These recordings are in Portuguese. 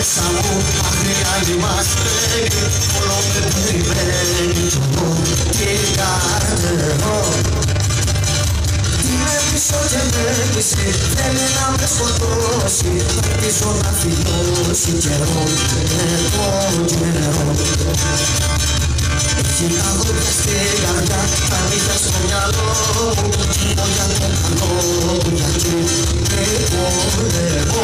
μέσα μου τα χρειάζει μας πλένει Όλο με περιμένει κι εγώ πίσω και μέληση, θέλει να με σκοτώσεις. Ελπίζω να φιλώσει καιρό, εγώ καιρό Έχει να δω στην καρδιά, τα νύχια στο μυαλό μου Μόνο για το καλό, γιατί εγώ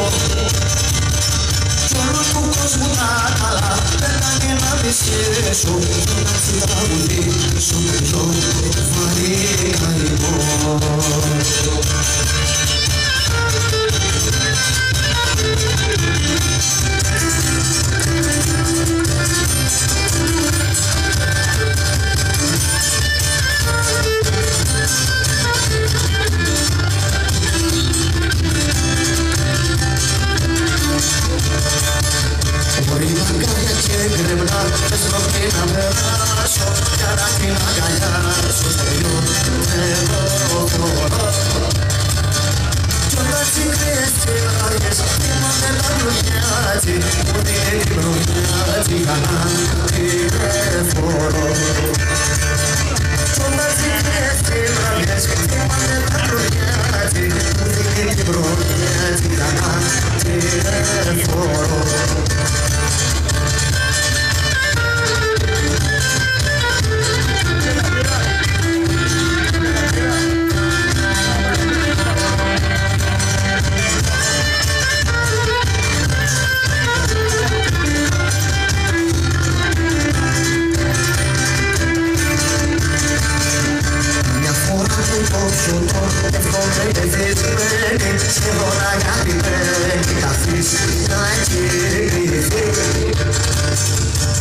Sultan defoldu defibreni Şevola gabi breni Kafiş naçiri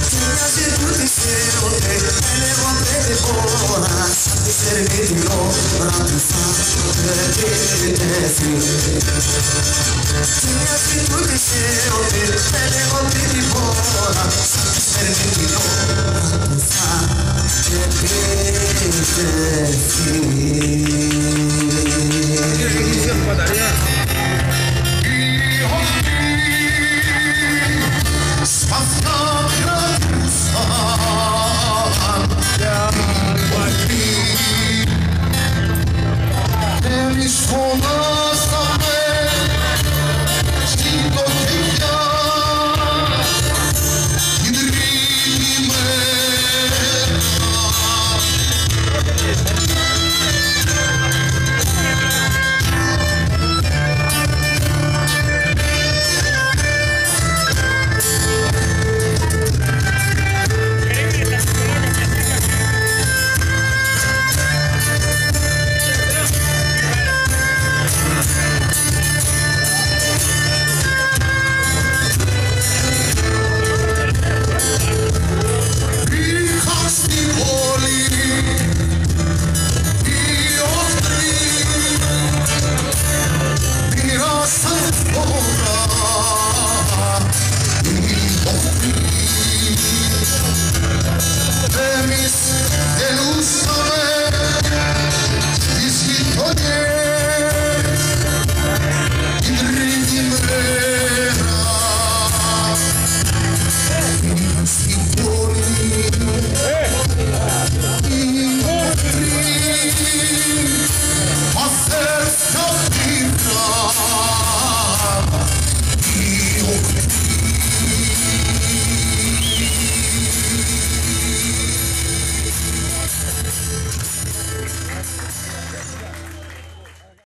Tinhas tudo em eu pé Ele é uma perigola Sabe ser medinou Pra pensar Que ele desce Tinhas tudo em eu pé Ele é uma perigola Sabe ser medinou Pra pensar Que ele